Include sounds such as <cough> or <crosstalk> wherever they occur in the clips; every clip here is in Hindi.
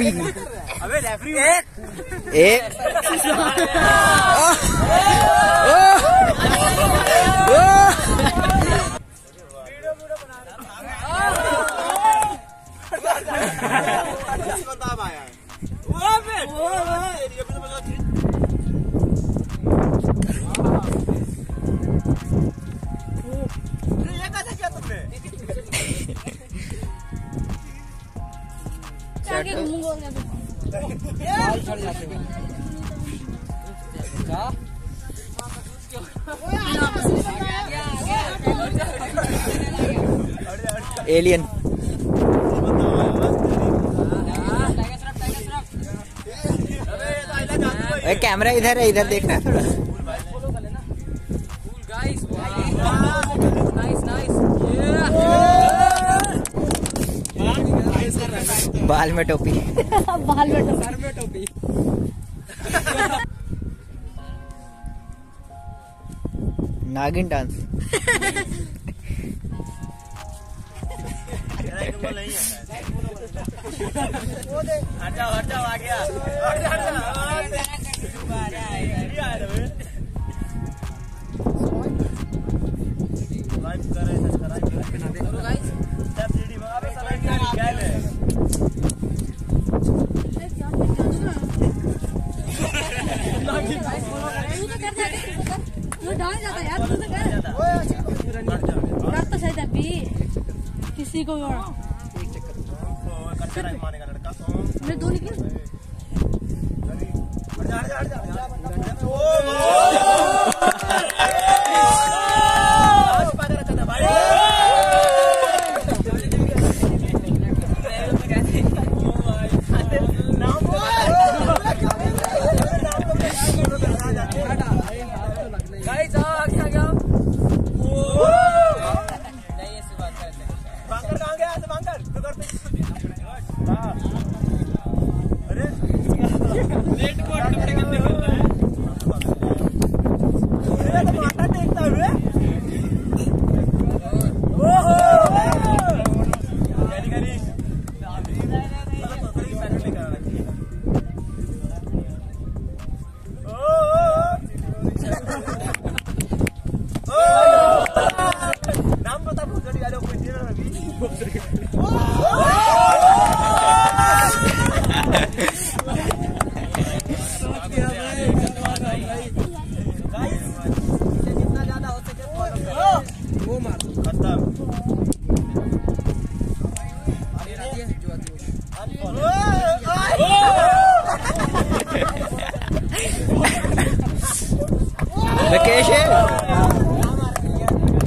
टोपी अबे रेफरी एक। आया ये भी बता ये कैसे किया तुमने? एलियन कैमरा इधर है इधर देखना है थोड़ा। बाल में टोपी। <laughs> बाल में टोपी। नागिन डांस। हट जाओ आ। गया है लाइव कर। रहे हैं किसी को और है मारेगा लड़का मेरे दो निकल हट जा हट जा हट जा ओ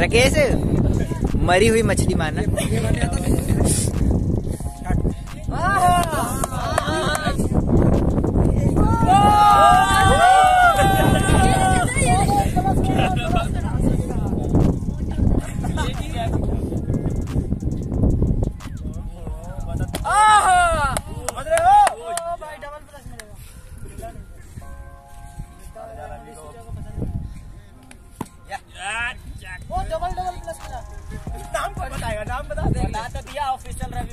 राकेश मरी हुई मछली मारना नाम कौन बताएगा नाम बता दे बता तो दिया ऑफिशियल रवि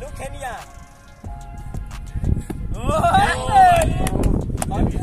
लुक है निया मुझे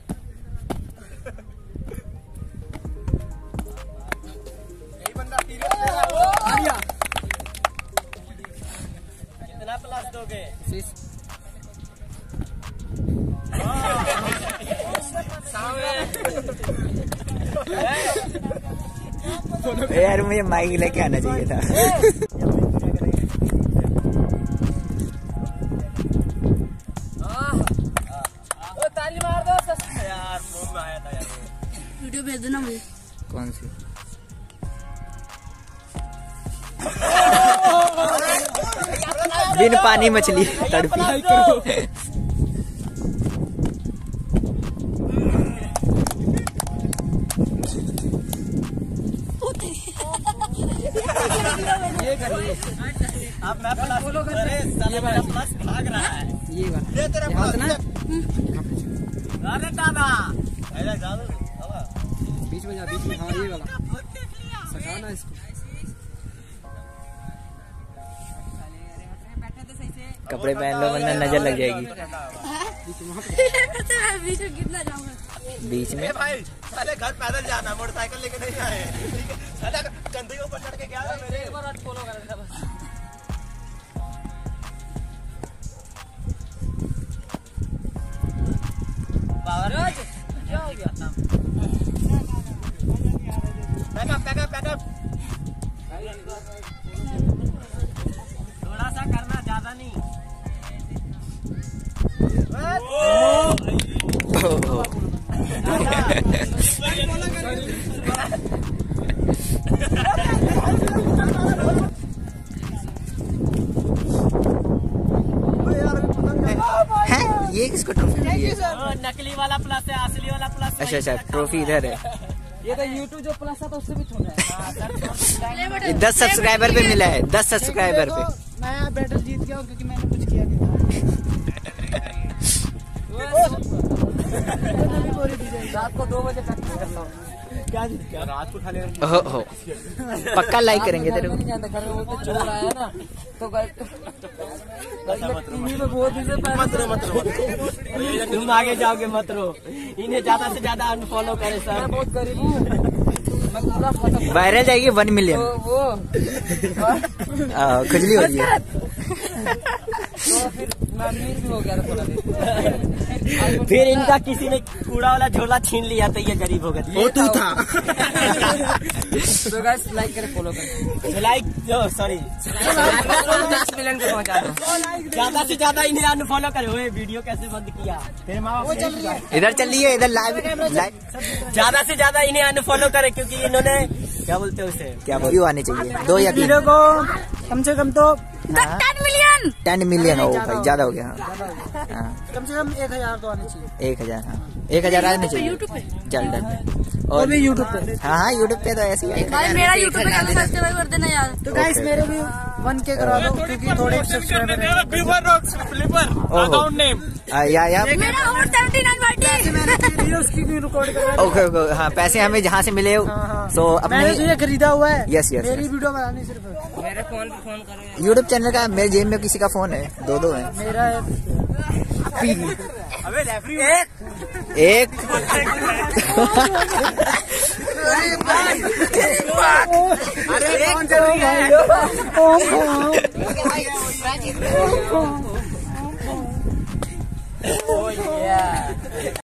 <laughs> यार मुझे माइक लेके आना चाहिए था। ओ ताली मार दो यार मुँह में आया था वीडियो भेज देना मुझे। कौन सी? बिन पानी मछली तड़पी। अब मैं प्लस अरे साला मेरा प्लस भाग रहा है ये वाला। ये तेरा प्लस ना अरे दादा अरे जादू बीच में जा बीच में हाँ ये वाला। सका ना इसको। कपड़े पहन लो वरना नज़र लग जाएगी। बीच में साले घर पैदल जाना मोटरसाइकिल लेके नहीं आए। ठीक है? साला कंधे के ऊपर चढ़ के गया मेरे। एक बार फॉलो कर रहा बस। पावर क्या हो गया? था बैकअप ये किसको ट्रॉफी मिली है? नकली वाला प्लस है असली वाला प्लस अच्छा अच्छा ट्रॉफी इधर है। ये तो यूट्यूब जो प्लस था तो उससे भी छोटा है। <laughs> दस सब्सक्राइबर पे मिला है दस सब्सक्राइबर पे। मैं बैटल जीत गया हूँ क्योंकि मैंने कुछ किया नहीं रात को दो बजे तक करता हूँ क्या रात को खा ले हो हो पक्का लाइक करेंगे तेरे को। नहीं जानता घर में वो चोर आया ना तो टीवी में बहुत से मत रो मत रो तुम आगे जाओगे मत रो। इन्हें ज़्यादा से ज़्यादा अनफॉलो करे सर बहुत गरीब हूँ। वायरल जाएगी वन मिलियन वो खुजली हो रही है तो फिर भी हो गया था थोड़ा फिर इनका किसी ने कूड़ा वाला झोला छीन लिया तो ये गरीब हो गए। वो तू था। तो गाइस लाइक करें फॉलो करें। लाइक जो सॉरी दस मिलियन को पहुँचा दो ज़्यादा से ज़्यादा इन्हें अनफॉलो करे। हुए वीडियो कैसे बंद किया? फिर माँ बाप इधर चल रही है इधर लाइव लाइव ज़्यादा से ज़्यादा इन्हें अनफॉलो करे क्योंकि इन्होंने क्या बोलते हैं उसे? क्या व्यू आने चाहिए। दो या तीन। को कम से कम तो टेन मिलियन। टेन मिलियन हो भाई ज़्यादा हो गया हाँ। हाँ, कम से कम एक हज़ार तो आने चाहिए। एक हज़ार हाँ। एक हज़ार आने चाहिए। यूट्यूब पे। चल डन। और भी यूट्यूब पे। हाँ हाँ यूट्यूब पे तो ऐसे ही भाई मेरा यूट्यूब पे सब्सक्राइब कर देना यार। तो गाइस मेरे भी वन के करा दो क्योंकि थोड़े सब्सक्राइबर नेम आ, या या। मेरा और नाइन कर ओके ओके हाँ पैसे हमें जहाँ से मिले सो तो अपने ये खरीदा हुआ है। Yes, yes, मेरी वीडियो बनानी सिर्फ़। मेरे फ़ोन पे फ़ोन करो यूट्यूब चैनल का मेरे जेब में किसी का फ़ोन है। दो दो है। मेरा एक। अरे <laughs> कौन चल रही है